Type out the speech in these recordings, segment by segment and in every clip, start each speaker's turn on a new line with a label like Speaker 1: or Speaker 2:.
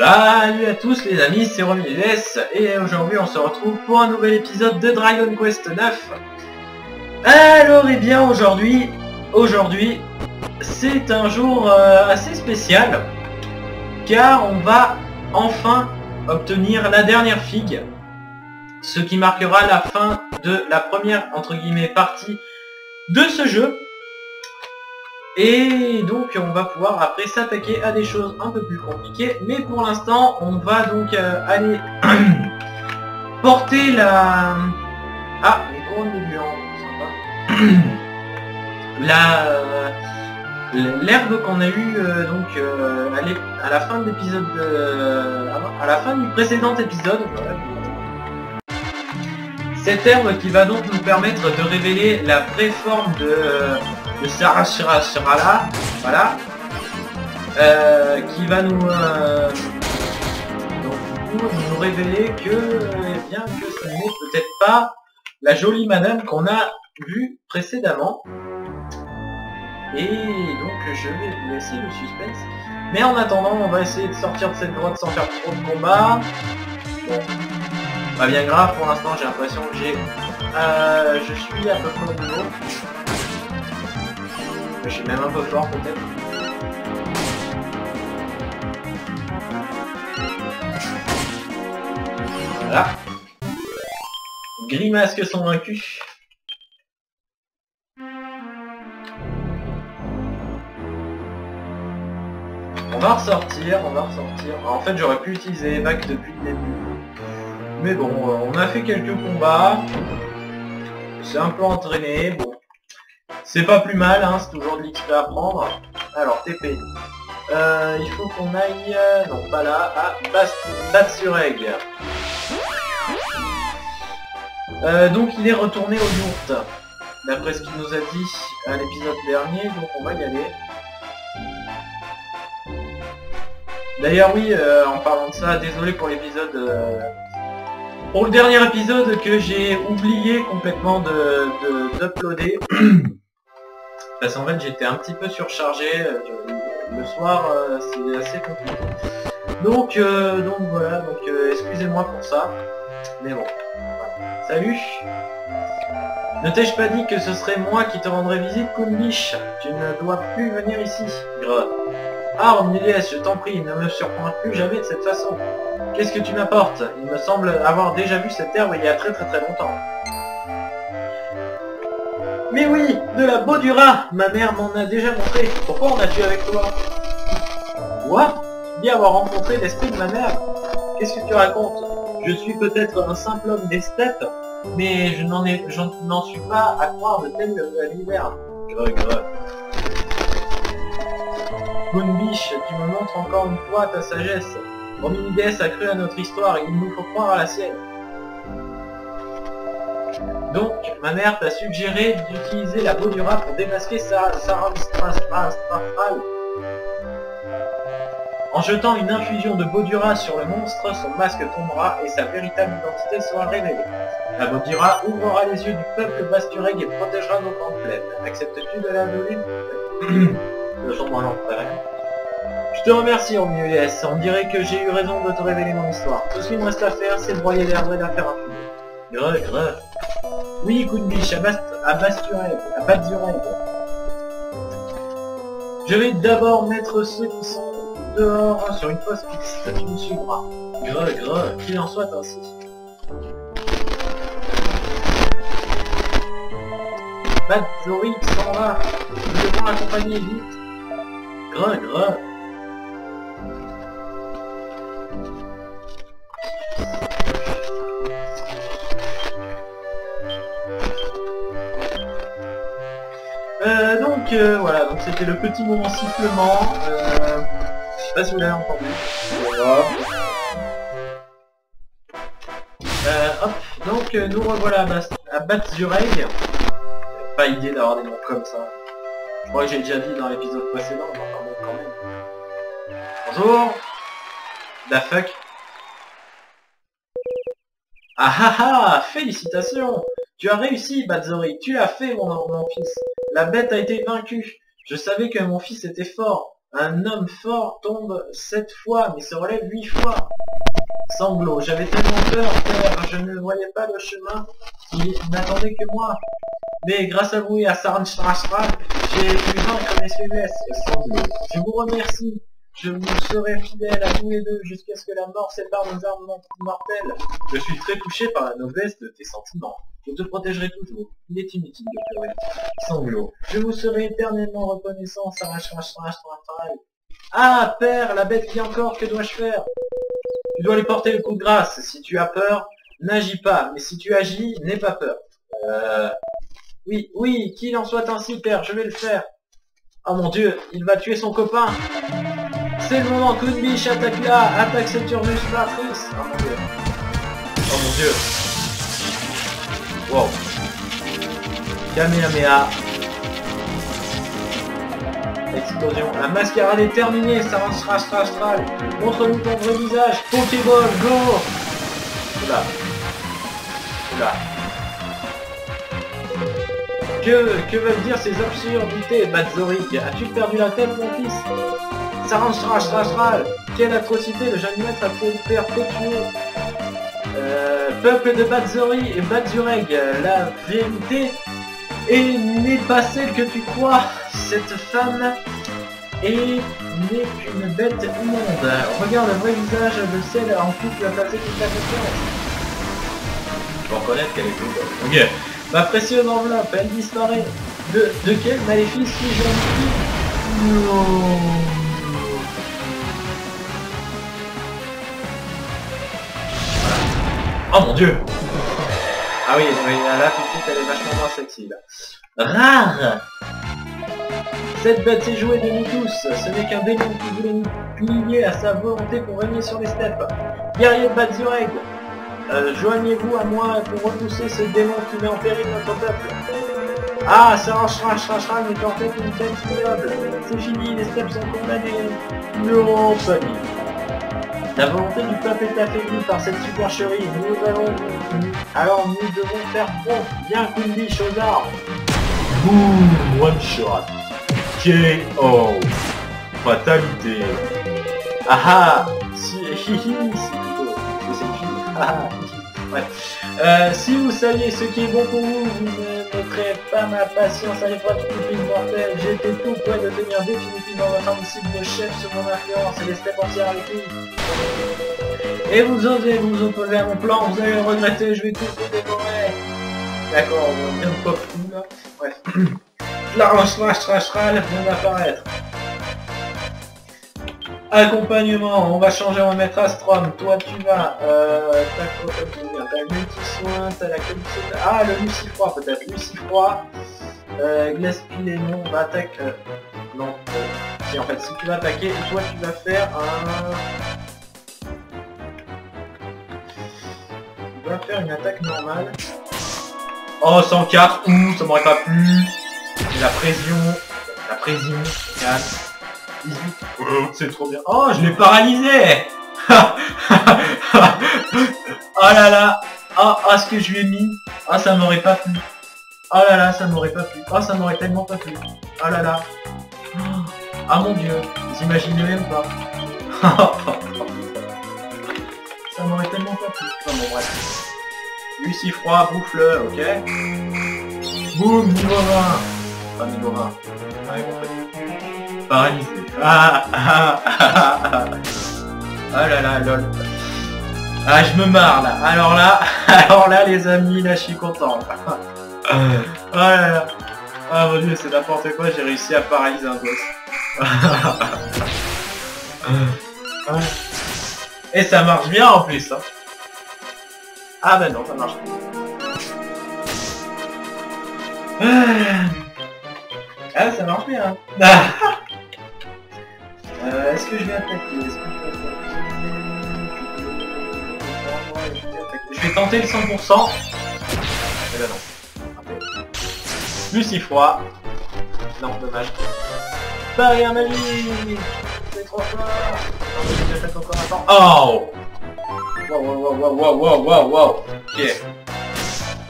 Speaker 1: Salut à tous les amis, c'est Romiles et aujourd'hui on se retrouve pour un nouvel épisode de Dragon Quest 9. Alors et eh bien aujourd'hui, aujourd'hui c'est un jour euh, assez spécial car on va enfin obtenir la dernière figue, ce qui marquera la fin de la première entre guillemets partie de ce jeu et donc on va pouvoir après s'attaquer à des choses un peu plus compliquées. Mais pour l'instant, on va donc euh, aller porter la... Ah, les couronnes de buant, sympa. la... Euh, l'herbe qu'on a eu euh, donc à, la fin de l'épisode à la fin du précédent épisode cette herbe qui va donc nous permettre de révéler la vraie forme de de Sarah Shira voilà, euh, qui va nous, euh, nous révéler que, eh bien, que ce n'est peut-être pas la jolie madame qu'on a vue précédemment. Et donc je vais vous laisser le suspense. Mais en attendant, on va essayer de sortir de cette grotte sans faire trop de combat. pas bien grave pour l'instant, j'ai l'impression que j'ai... Euh, je suis à peu près au niveau. Je suis même un peu fort peut-être. Voilà. Grimasques sont vaincus. On va ressortir, on va ressortir. en fait, j'aurais pu utiliser vagues depuis le début. Mais bon, on a fait quelques combats. C'est un peu entraîné. C'est pas plus mal, hein, c'est toujours de l'XP à prendre. Alors, TP. Euh, il faut qu'on aille... Euh, non, pas là, à Batsureg. Euh, donc il est retourné au yurt, d'après ce qu'il nous a dit à l'épisode dernier, donc on va y aller. D'ailleurs oui, euh, en parlant de ça, désolé pour l'épisode... pour le dernier épisode que j'ai oublié complètement de d'uploader. Parce qu'en fait j'étais un petit peu surchargé. Euh, le soir euh, c'est assez compliqué. Donc, euh, donc voilà, donc excusez-moi pour ça. Mais bon. Salut Ne t'ai-je pas dit que ce serait moi qui te rendrais visite, Kunbish Tu ne dois plus venir ici. Ah, Omnilies, je t'en prie, ne me surprends plus jamais de cette façon. Qu'est-ce que tu m'apportes? Il me semble avoir déjà vu cette herbe il y a très très très longtemps. Mais oui, de la Baudura Ma mère m'en a déjà montré. Pourquoi on a tué avec toi? Quoi Bien avoir rencontré l'esprit de ma mère. Qu'est-ce que tu racontes? Je suis peut-être un simple homme des steppes, mais je n'en suis pas à croire de tel l'hiver. Greu, greu. Moonbiche, tu me montres encore une fois ta sagesse. Rominides a cru à notre histoire, il nous faut croire à la sienne. Donc, ma mère t'a suggéré d'utiliser la Baudura pour démasquer sa Sarah En jetant une infusion de Baudura sur le monstre, son masque tombera et sa véritable identité sera révélée. La Baudura ouvrira les yeux du peuple Bastureg et protégera nos grandes plaines. Acceptes-tu de la donner? Le jour Je te remercie, Omnius. On dirait que j'ai eu raison de te révéler mon histoire. Tout ce qu'il me reste à faire, c'est de broyer l'herbe et la faire infuser. Greu, greu. Oui, de biche, à, Bast à Basturel, à Bazurel. Je vais d'abord mettre ceux qui sont dehors sur une poste fixe. Tu me suivras. Greu, greu, qu'il en soit ainsi. Bazoric s'en va. Nous devons l'accompagner vite. Greu, greu. C'était le petit moment sifflement. Euh, je sais pas si vous l'avez entendu. Euh, hop, donc euh, nous revoilà à, Batzureg. Pas idée d'avoir des noms comme ça. Je crois que j'ai déjà dit dans l'épisode précédent, mais enfin bon quand même. Bonjour La fuck Ah ah ah Félicitations Tu as réussi, Batzori Tu l'as fait, mon, mon fils la bête a été vaincue. Je savais que mon fils était fort. Un homme fort tombe sept fois, mais se relève huit fois. Sanglot, j'avais tellement peur, père, je ne voyais pas le chemin qui n'attendait que moi. Mais grâce à vous et à Saran j'ai pu vaincre mes faiblesses. Sanglot, je vous remercie. Je vous serai fidèle à tous les deux jusqu'à ce que la mort sépare nos armes mortelles. Je suis très touché par la noblesse de tes sentiments. Je te protégerai toujours. Il est inutile de pleurer. Sanglot. Je vous serai éternellement reconnaissant, Ah, père, la bête vit encore, que dois-je faire? Tu dois lui porter le coup de grâce. Si tu as peur, n'agis pas. Mais si tu agis, n'aie pas peur. Euh... Oui, oui, qu'il en soit ainsi, père, je vais le faire. Oh mon dieu, il va tuer son copain c'est le moment que biche attaque là, attaque cette Urbus matrice. Oh mon dieu. Oh mon dieu. Wow. Kamehameha. Explosion. La mascarade est terminée, ça va astral. Montre-nous ton vrai visage. Pokéball, go Oula. Oula. Que, que veulent dire ces absurdités, Matzoric As-tu perdu la tête, mon fils? Saran Quelle atrocité le jeune maître a pu faire tuer euh, Peuple de Batzori et Batzureg, la vérité et n'est pas celle que tu crois. Cette femme est n'est qu'une bête immonde. Regarde le vrai visage de celle en qui tu as passé toute la confiance. Je reconnaître qu'elle est toute Ok. Ma précieuse enveloppe, elle disparaît. De, de quel maléfice suis-je Non. Oh mon dieu Ah oui, là tout de suite elle est vachement moins sexy là. Rare Cette bête s'est jouée de nous tous, ce n'est qu'un démon qui voulait nous plier à sa volonté pour régner sur les steppes. Guerrier de Batzureg, euh, joignez-vous à moi pour repousser ce démon qui met en péril notre peuple. Ah, ça Shra Shra est en fait une bête ignoble. C'est fini, les steppes sont condamnés. Non, pas la volonté du peuple est affaiblie par cette supercherie. Nous allons... Alors nous devons faire front. Bien Kundi, Chozard. Boum One shot. K.O. Fatalité. Ah ah Si... Hi hi C'est plutôt... C'est une fille. Ah Ouais. Euh, si vous saviez ce qui est bon pour vous, vous ne mettrez pas ma patience à l'épreuve du mortelle. J'étais tout près de tenir définitivement votre de chef sur mon influence et les steppes entières avec lui. Et vous osez vous opposer à mon plan, vous allez le regretter, je vais tout vous dévorer. D'accord, on va bien fou là. Bref. La range slash trash vient d'apparaître. Accompagnement, on va changer, on va mettre Astrom. Toi tu vas, euh, t'as multi-soin, t'as la qualité... Ah, le Lucifroid peut-être, Lucifroid. Euh, glace pilé, non, on va attaquer... Euh, non, si en fait, si tu vas attaquer, toi tu vas faire un... Tu vas faire une attaque normale. Oh, 104, ouh, ça m'aurait pas plu. La pression, la pression, 4. C'est trop bien. Oh, je l'ai paralysé Oh là là Oh, oh, ce que je lui ai mis Ah, ça m'aurait pas plu. Oh là là, ça m'aurait pas plu. Oh, ça m'aurait tellement pas plu. Oh là là. Ah mon dieu, vous imaginez même pas. ça m'aurait tellement pas plu. Enfin bon, bref. Lucie froid, bouffe-le, ok Boum, niveau 20 Pas niveau 20. Allez, bon, Paralysé. Ah, ah, ah, oh là là, lol. Ah, je me marre là. Alors là, alors là, les amis, là, je suis content. oh là là. Ah mon dieu, c'est n'importe quoi, j'ai réussi à paralyser un boss. Et ça marche bien en plus. Hein. Ah ben non, ça marche pas. Ah, ça marche bien. Euh, est-ce que je vais attaquer Est-ce que je vais attaquer Je vais tenter le 100%. Eh ben non. Lucifroid. Non, dommage. Barrière magie C'est trop fort J'attaque encore un temps. Oh Wow, wow, wow, wow, wow, wow, wow, Ok.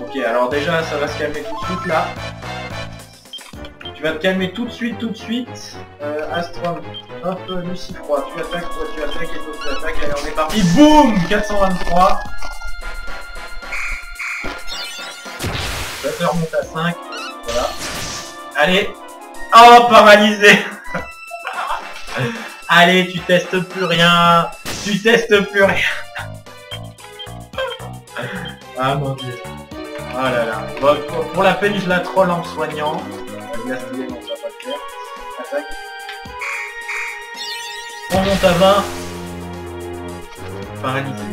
Speaker 1: Ok, alors déjà, ça va se calmer tout de suite, là. Tu vas te calmer tout de suite, tout de suite. Euh, Astron, Hop, Lucie froid, tu attaques, toi tu attaques, et toi tu attaques, allez on est parti, boum 423 Batteur monte à 5, voilà. Allez. Oh, paralysé. Allez, tu testes plus rien. Tu testes plus rien. Ah mon dieu. Oh là là. Bon, pour, la peine, je la troll en soignant. Vas-y, non, ça va pas le faire. Attaque. On monte à 20. Paralysé.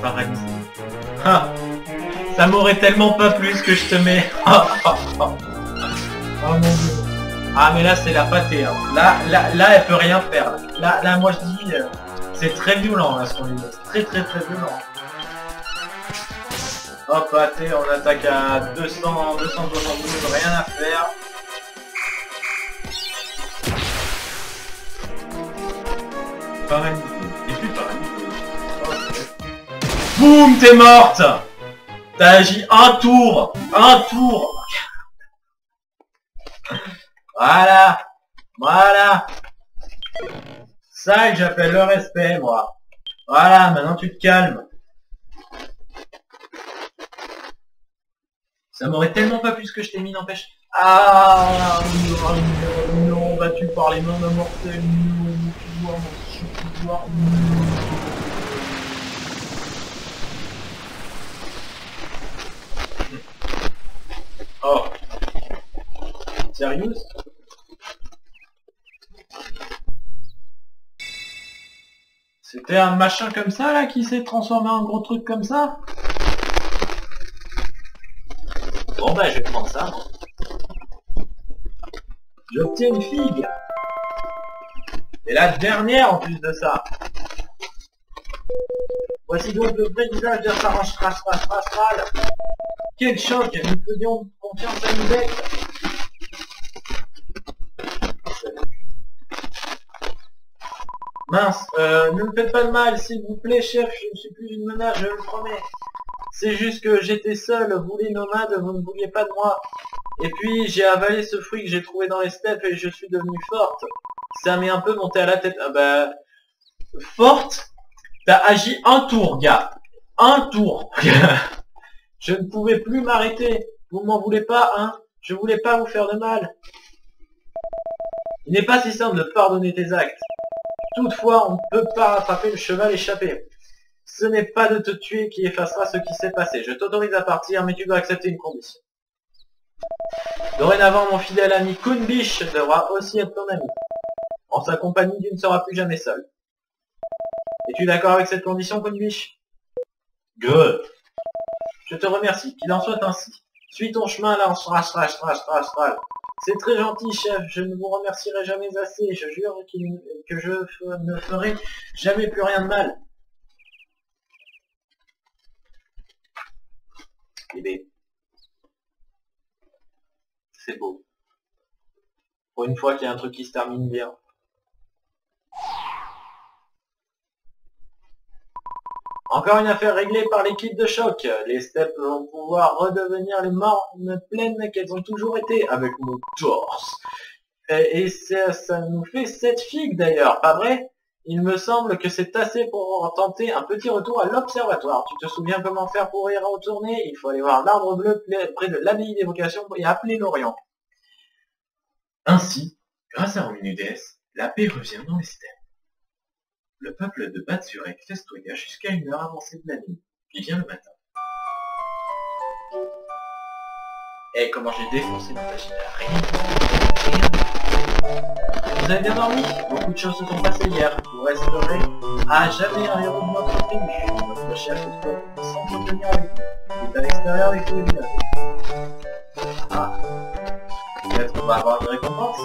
Speaker 1: Paralysé. Ah Ça m'aurait tellement pas plu ce que je te mets. oh mon dieu. Ah mais là c'est la pâtée. Hein. Là, là, là elle peut rien faire. Là, là moi je dis, euh, c'est très violent là ce qu'on lui met. Très très très violent. Hop, pâté, on attaque à 200, 272, rien à faire. Paralysé. Boum, t'es morte T'as agi un tour Un tour voilà Voilà Ça j'appelle le respect, moi. Voilà, maintenant tu te calmes. Ça m'aurait tellement pas plu ce que je t'ai mis, n'empêche. Ah non, non, battu par les mains d'un mortel, Oh. Sérieux C'était un machin comme ça là qui s'est transformé en gros truc comme ça? Bon bah je vais prendre ça. J'obtiens une figue. Et la dernière en plus de ça. Voici donc le vrai visage de Sarange Rastral. Quel choc Nous faisions confiance à nous Mince, euh, ne me faites pas de mal, s'il vous plaît, chef, je ne suis plus une menace, je le promets. C'est juste que j'étais seul, vous les nomades, vous ne vouliez pas de moi. Et puis, j'ai avalé ce fruit que j'ai trouvé dans les steppes et je suis devenue forte. Ça m'est un peu monté à la tête. Ah bah... Forte T'as agi un tour, gars. Un tour. je ne pouvais plus m'arrêter. Vous m'en voulez pas, hein Je voulais pas vous faire de mal. Il n'est pas si simple de pardonner tes actes. Toutefois, on ne peut pas rattraper le cheval échappé. Ce n'est pas de te tuer qui effacera ce qui s'est passé. Je t'autorise à partir, mais tu dois accepter une condition. Dorénavant, mon fidèle ami Kunbish devra aussi être ton ami. En sa compagnie, tu ne seras plus jamais seul. Es-tu d'accord avec cette condition, Kunbish? Good. Je te remercie, qu'il en soit ainsi. Suis ton chemin là, en c'est très gentil, chef. Je ne vous remercierai jamais assez. Je jure que je ne ferai jamais plus rien de mal. C'est beau. Pour une fois qu'il y a un truc qui se termine bien. Encore une affaire réglée par l'équipe de choc. Les steppes vont pouvoir redevenir les mornes pleines qu'elles ont toujours été avec mon torse. Et, ça, nous fait cette figue d'ailleurs, pas vrai? Il me semble que c'est assez pour tenter un petit retour à l'observatoire. Tu te souviens comment faire pour y retourner? Il faut aller voir l'arbre bleu près de l'abbaye d'évocation et appeler l'Orient. Ainsi, grâce à Rominudes, la paix revient dans les steppes. Le peuple de Batsurek festoya jusqu'à une heure avancée de la nuit, puis vient le matin. Eh, comment j'ai défoncé à rien. Vous avez bien dormi Beaucoup de choses se sont passées hier. Vous resterez à jamais un héros de notre tribu. Notre chef de peuple sans venir avec vous. Il est à l'extérieur avec tous les villages. Ah. Peut-être qu'on va avoir une récompense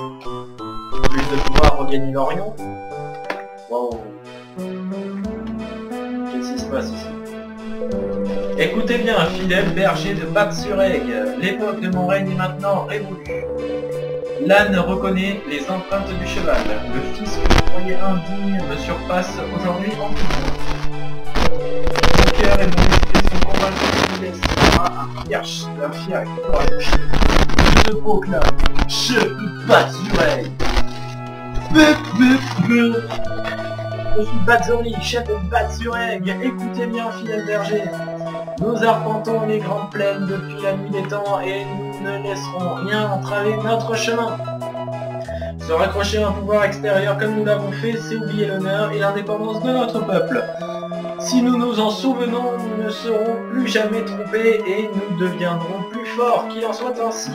Speaker 1: Plus de pouvoir regagner l'Orient Wow. Écoutez bien, fidèle berger de Batsureg, l'époque de mon règne est maintenant révolue. L'âne reconnaît les empreintes du cheval. Le fils que vous croyez indigne me surpasse aujourd'hui en. Mon cœur et mon esprit sont convaincus qu'il laissera un fier, un courage. Je proclame, je Batsureg. Je suis Batzori, chef de Batsureg. Écoutez bien, fidèle berger. Nous arpentons les grandes plaines depuis la nuit des temps et nous ne laisserons rien entraver notre chemin. Se raccrocher à un pouvoir extérieur comme nous l'avons fait, c'est oublier l'honneur et l'indépendance de notre peuple. Si nous nous en souvenons, nous ne serons plus jamais trompés et nous deviendrons plus forts, qu'il en soit ainsi.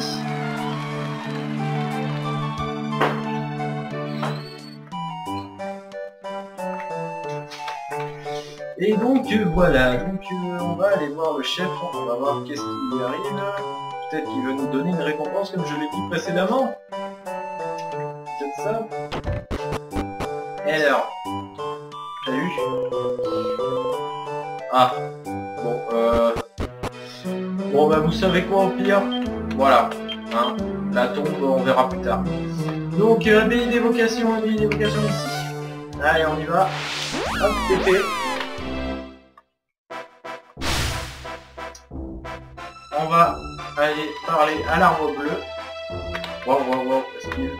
Speaker 1: Et donc voilà, donc euh, on va aller voir le chef, on va voir qu'est-ce qui lui arrive. Peut-être qu'il veut nous donner une récompense comme je l'ai dit précédemment. Peut-être ça. Et alors Salut Ah, bon, euh... Bon bah vous savez quoi au pire Voilà, hein, la tombe on verra plus tard. Donc euh, d'évocation, abbaye d'évocation ici. Allez on y va. Hop, c'est fait. On va aller parler à l'arbre bleu. Wow, wow, wow, esquive.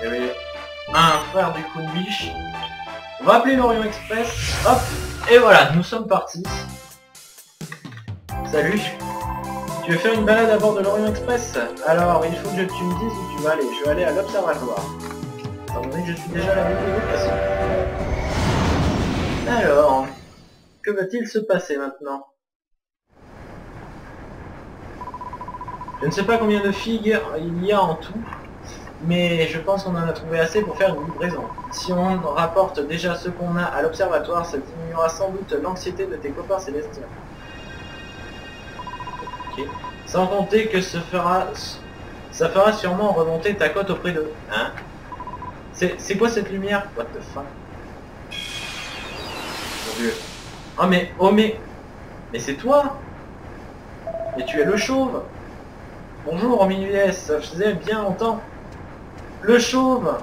Speaker 1: Il y avait un frère du Kunbish. On va appeler l'Orient Express. Hop, et voilà, nous sommes partis. Salut. Tu veux faire une balade à bord de l'Orient Express? Alors, il faut que tu me dises où tu vas aller. Je vais aller à l'Observatoire. Étant que je suis déjà à la. Alors, que va-t-il se passer maintenant? Je ne sais pas combien de figues il y a en tout, mais je pense qu'on en a trouvé assez pour faire une livraison. Si on rapporte déjà ce qu'on a à l'observatoire, ça diminuera sans doute l'anxiété de tes copains célestiens. Ok. Sans compter que ce fera, ça fera sûrement remonter ta cote auprès d'eux. Hein C'est quoi cette lumière? What the fuck? Mon dieu. Oh mais, oh mais, mais c'est toi Et tu es le chauve Bonjour Minuès, ça faisait bien longtemps. Le chauve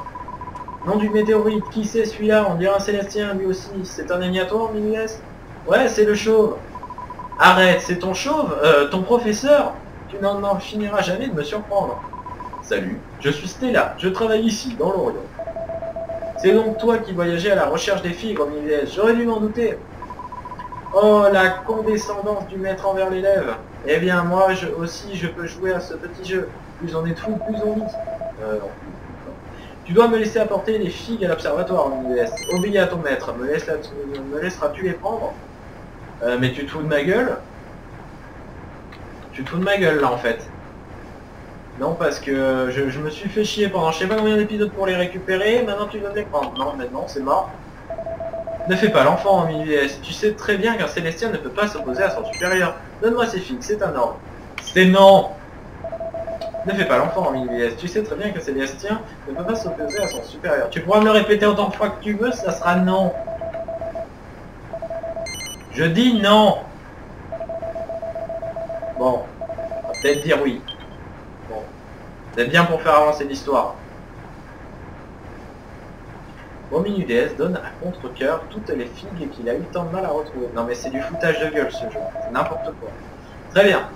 Speaker 1: Nom du météorite, qui c'est celui-là? On dirait un Célestien lui aussi. C'est un ami à toi Minuès Ouais, c'est le chauve. Arrête, c'est ton chauve? Euh, Ton professeur? Tu n'en finiras jamais de me surprendre. Salut, je suis Stella, je travaille ici, dans l'Orient. C'est donc toi qui voyageais à la recherche des figres, Minuès. J'aurais dû m'en douter. Oh, la condescendance du maître envers l'élève. Eh bien, moi je, aussi, je peux jouer à ce petit jeu. Plus on est fou, plus on vit. Euh. Tu dois me laisser apporter les figues à l'observatoire, Obéis à ton maître. Me, laisse me laisseras-tu les prendre? Euh, Mais tu te de ma gueule? Tu te de ma gueule, là, en fait. Non, parce que je, me suis fait chier pendant je sais pas combien d'épisodes pour les récupérer, maintenant tu dois les prendre. Non, maintenant, c'est mort. Ne fais pas l'enfant en milieu Tu sais très bien qu'un Célestien ne peut pas s'opposer à son supérieur. Donne-moi ces figues, c'est un ordre. C'est non Ne fais pas l'enfant en milieu Tu sais très bien qu'un Célestien ne peut pas s'opposer à son supérieur. Tu pourras me répéter autant de fois que tu veux, ça sera non. Je dis non Bon. On va peut-être dire oui. Bon. C'est bien pour faire avancer l'histoire. Déesse donne à contre-coeur toutes les figues qu'il a eu tant de mal à retrouver. Non mais c'est du foutage de gueule ce jeu, n'importe quoi. Très bien.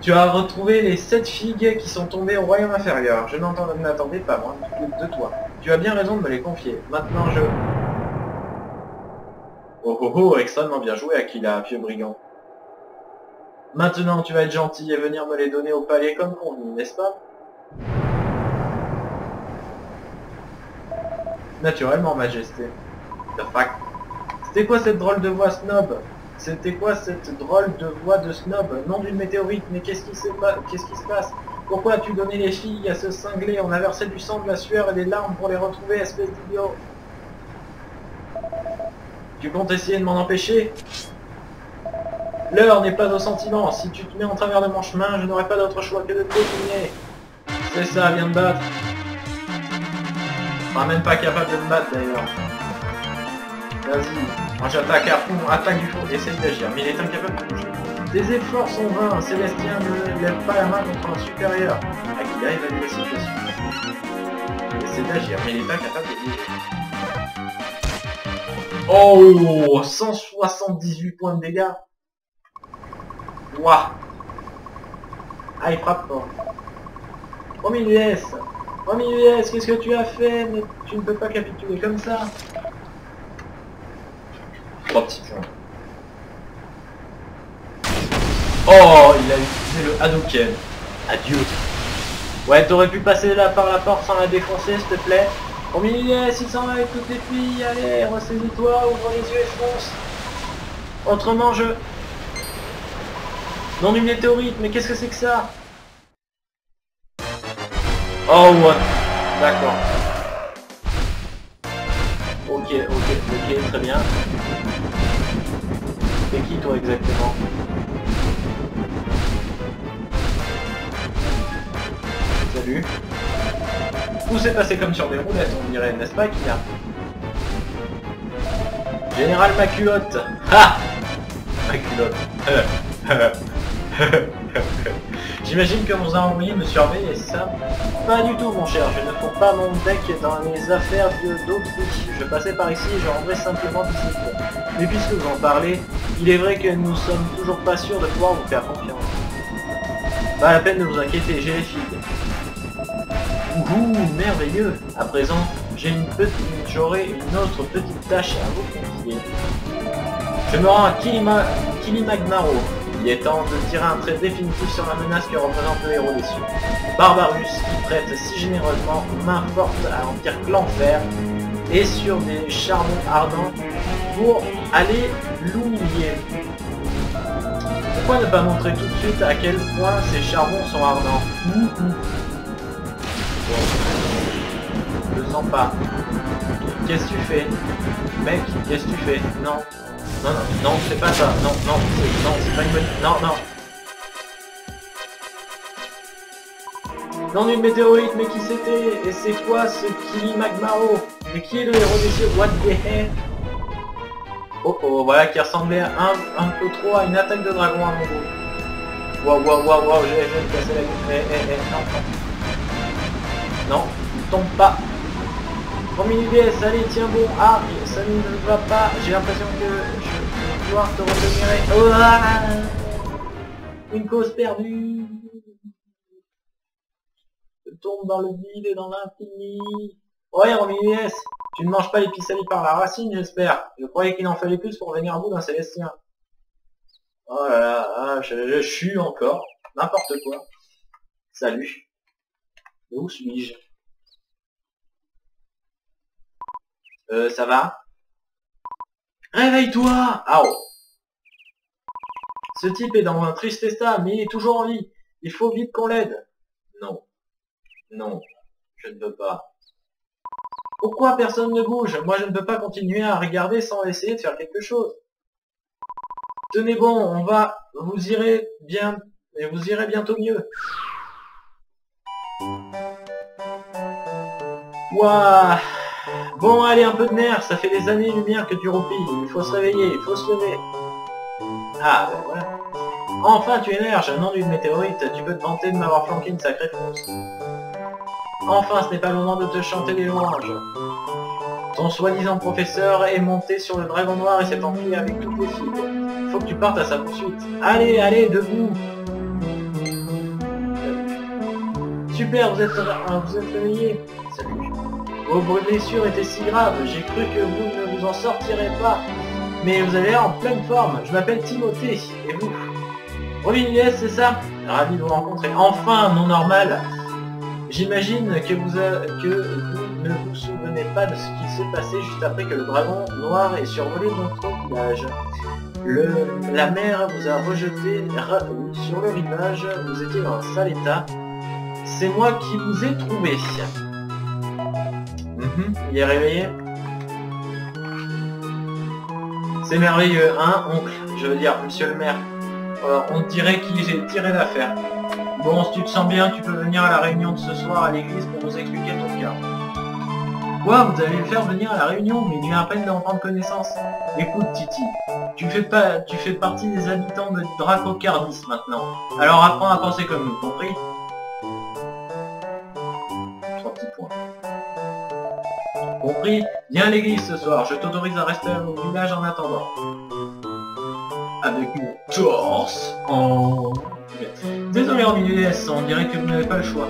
Speaker 1: Tu as retrouvé les 7 figues qui sont tombées au royaume inférieur. Je n'attendais pas moins de, toi. Tu as bien raison de me les confier. Maintenant je... Oh oh oh, extrêmement bien joué Aquila, vieux brigand. Maintenant tu vas être gentil et venir me les donner au palais comme convenu, n'est-ce pas? Naturellement, Majesté. The fuck. C'était quoi cette drôle de voix snob? C'était quoi cette drôle de voix de snob? Nom d'une météorite, mais qu'est-ce qui, se qu'est-ce qui se passe? Pourquoi as-tu donné les filles à ce cinglé? On a versé du sang, de la sueur et des larmes pour les retrouver, espèce d'idiot. Tu comptes essayer de m'en empêcher? L'heure n'est pas au sentiment. Si tu te mets en travers de mon chemin, je n'aurai pas d'autre choix que de te. C'est ça, viens de battre même pas capable de me battre d'ailleurs. Vas-y, moi j'attaque à fond, attaque du fond, essaye d'agir, mais il est incapable de bouger. Tes efforts sont vains, Célestien ne lève pas la main contre un supérieur. Akila évalue la situation? Il essaie d'agir, mais il est incapable de bouger. Oh 178 points de dégâts Wouah Ah il frappe fort. Oh mais il laisse Oh qu'est-ce que tu as fait? Mais tu ne peux pas capituler comme ça. Trois petits points. Oh, il a utilisé le Hadouken. Adieu. Ouais, t'aurais pu passer là par la porte sans la défoncer, s'il te plaît. Oh il s'en va avec toutes les filles. Allez, ressaisis-toi, ouvre les yeux et fonce. Autrement, je... Non du météorite, mais qu'est-ce que c'est que ça? Oh, what? D'accord. Ok, ok, ok, très bien. C'est qui toi exactement? Salut. Tout s'est passé comme sur des roulettes, on dirait, n'est-ce pas, Kia? Général ma culotte Ha Ma culotte. J'imagine que vous a envoyé me surveiller, et ça Pas du tout, mon cher. Je ne fous pas mon bec dans les affaires d'autrui. Je passais par ici et je rendrais simplement visite. Mais puisque vous en parlez, il est vrai que nous sommes toujours pas sûrs de pouvoir vous faire confiance. Pas la peine de vous inquiéter, j'ai les filles. Ouh, merveilleux À présent, j'ai une petite, j'aurai une autre petite tâche à vous confier. Je me rends à Kilima, Kilimagnaro. Il est temps de tirer un trait définitif sur la menace que représente le héros des cieux. Barbarus, qui prête si généreusement main forte à l'Empire Clanfer et sur des charbons ardents pour aller l'humilier. Pourquoi ne pas montrer tout de suite à quel point ces charbons sont ardents? Je le sens pas. Qu'est-ce que tu fais Mec, qu'est-ce que tu fais? Non. Non, non, non, c'est pas ça. Non, non, non, c'est pas une bonne... Non, non. Non, une météorite, mais qui c'était? Et c'est quoi ce Kili Magmaro Mais qui est le héros des cieux? What the hell? Oh oh, voilà qui ressemblait un, un peu trop à une attaque de dragon à mon goût. Waouh, waouh, waouh, waouh, j'ai me casser la gueule. Eh, eh, eh, non, non. Non, tombe pas. Mini DS, allez, tiens bon. Ah, ça ne va pas. J'ai l'impression que je vais pouvoir te redevenir. Oh, ah Une cause perdue. Je tombe dans le vide et dans l'infini. Ouais, Romilles, tu ne manges pas les pissenlits par la racine, j'espère. Je croyais qu'il en fallait plus pour venir à bout d'un célestien. Oh là là, ah, je, je suis encore. N'importe quoi. Salut. Où suis-je? Euh, ça va? Réveille-toi Ah. Ce type est dans un triste état, mais il est toujours en vie. Il faut vite qu'on l'aide. Non. Non. Je ne peux pas. Pourquoi personne ne bouge? Moi, je ne peux pas continuer à regarder sans essayer de faire quelque chose. Tenez bon, on va... Vous irez bien... Et vous irez bientôt mieux. Ouah Bon, allez, un peu de nerfs, ça fait des années-lumière que tu roupilles. Il faut se réveiller, il faut se lever. Ah, ben voilà. Enfin, tu émerges, nom d'une météorite, tu peux te vanter de m'avoir flanqué une sacrée fausse. Enfin, ce n'est pas le moment de te chanter des louanges. Ton soi-disant professeur est monté sur le dragon noir et s'est enfui avec toutes les. Il faut que tu partes à sa poursuite. Allez, allez, debout Super, vous êtes, vous êtes réveillé. Salut. Vos blessures étaient si graves, j'ai cru que vous ne vous en sortirez pas. Mais vous avez l'air en pleine forme. Je m'appelle Timothée. Et vous? Robin c'est ça? Ravi de vous rencontrer. Enfin, non normal. J'imagine que vous, que ne vous souvenez pas de ce qui s'est passé juste après que le dragon noir ait survolé notre village. La mer vous a rejeté sur le rivage, vous étiez dans un sale état. C'est moi qui vous ai trouvé. Mhm. Il est réveillé C'est merveilleux, hein, oncle? Je veux dire, monsieur le maire. on dirait qu'il j'ai tiré d'affaire. Bon, si tu te sens bien, tu peux venir à la réunion de ce soir à l'église pour nous expliquer ton cas. Quoi Vous allez le faire venir à la réunion Mais il vient à peine d'en prendre connaissance. Écoute, Titi, tu fais pas, tu fais partie des habitants de Dracocardis maintenant. Alors apprends à penser comme nous, compris? Viens à l'église ce soir, je t'autorise à rester au village en attendant. Avec mon torse en... Désolé en milieu on dirait que vous n'avez pas le choix.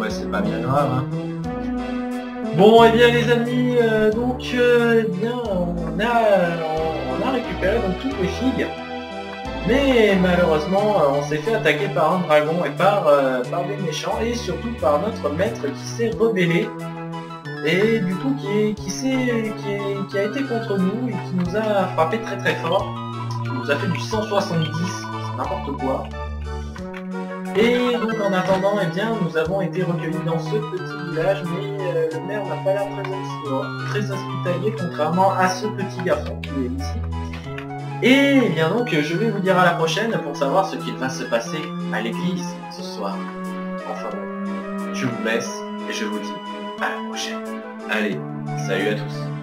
Speaker 1: mais c'est pas bien grave. Hein. Bon, et eh bien les amis, euh, donc, euh, eh bien, on a, a récupéré toutes les filles. Mais malheureusement, on s'est fait attaquer par un dragon et par, par des méchants, et surtout par notre maître qui s'est rebellé et du coup qui, qui, qui, a été contre nous et qui nous a frappé très très fort. Qui nous a fait du 170, c'est n'importe quoi. Et donc en attendant, eh bien, nous avons été recueillis dans ce petit village, mais euh, le maire n'a pas l'air très, très hospitalier, contrairement à ce petit garçon qui est ici. Et eh bien donc, je vais vous dire à la prochaine pour savoir ce qu'il va se passer à l'église ce soir. Enfin bon, je vous laisse et je vous dis à la prochaine. Allez, salut à tous.